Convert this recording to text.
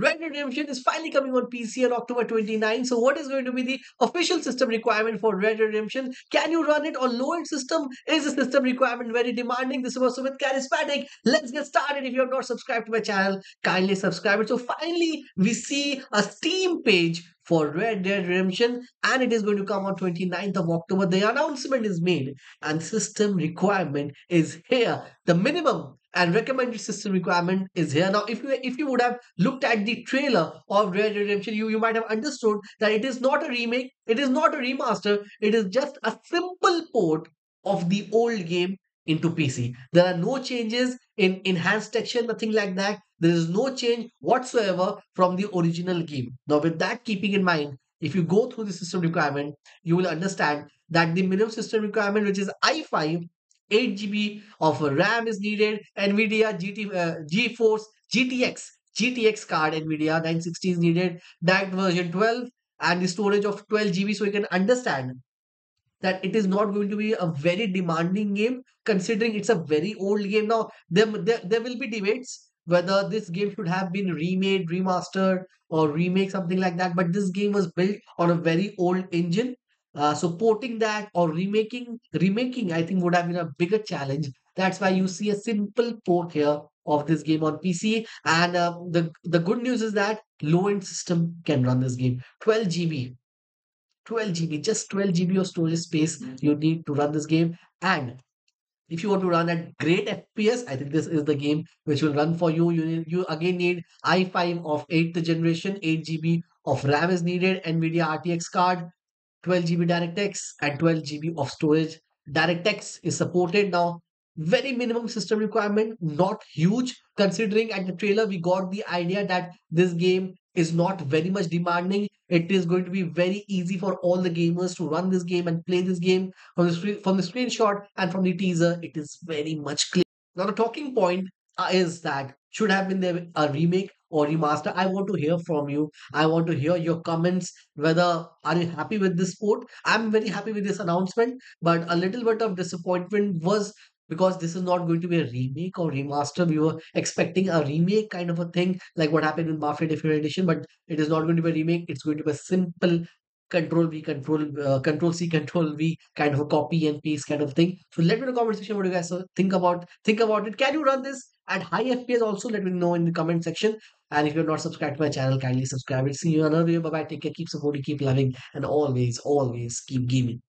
Red Dead Redemption is finally coming on PC on October 29. So, what is going to be the official system requirement for Red Dead Redemption? Can you run it on low end system? Is the system requirement very demanding? This was with Charismatic. Let's get started. If you have not subscribed to my channel, kindly subscribe. So, finally, we see a Steam page for Red Dead Redemption and it is going to come on 29th of October. The announcement is made and system requirement is here. The minimum and recommended system requirement is here. Now, if you if you would have looked at the trailer of Red Redemption, you, you might have understood that it is not a remake, it is not a remaster, it is just a simple port of the old game into PC. There are no changes in enhanced texture, nothing like that. There is no change whatsoever from the original game. Now, with that keeping in mind, if you go through the system requirement, you will understand that the minimum system requirement, which is i5, 8 GB of RAM is needed. NVIDIA GT, uh, GeForce GTX GTX card NVIDIA 960 is needed. That version 12 and the storage of 12 GB. So you can understand that it is not going to be a very demanding game considering it's a very old game now there, there, there will be debates whether this game should have been remade remastered or remake something like that but this game was built on a very old engine uh, so porting that or remaking remaking i think would have been a bigger challenge. That's why you see a simple port here of this game on pc and uh, the the good news is that low end system can run this game. 12 gb 12 GB, just 12 GB of storage space you need to run this game. And if you want to run at great FPS, I think this is the game which will run for you. You need, you again need i5 of 8th generation, 8 GB of RAM is needed, NVIDIA RTX card, 12 GB DirectX, and 12 GB of storage. DirectX is supported now. Very minimum system requirement, not huge. Considering at the trailer, we got the idea that this game is not very much demanding. It is going to be very easy for all the gamers to run this game and play this game from the screen, from the screenshot and from the teaser. It is very much clear. Now the talking point is that should have been there a remake or remaster. I want to hear from you. I want to hear your comments. Whether are you happy with this port? I'm very happy with this announcement, but a little bit of disappointment was because this is not going to be a remake or remaster. We were expecting a remake kind of a thing, like what happened in Mafia Definitive Edition, but it is not going to be a remake. It's going to be a simple control V, control uh, control C, control V kind of a copy and paste kind of thing. So let me know section what you guys think about think about it. Can you run this at high FPS? Also, let me know in the comment section. And if you're not subscribed to my channel, kindly subscribe. We'll See you another video. Bye bye. Take care. Keep supporting, keep loving, and always, always keep gaming.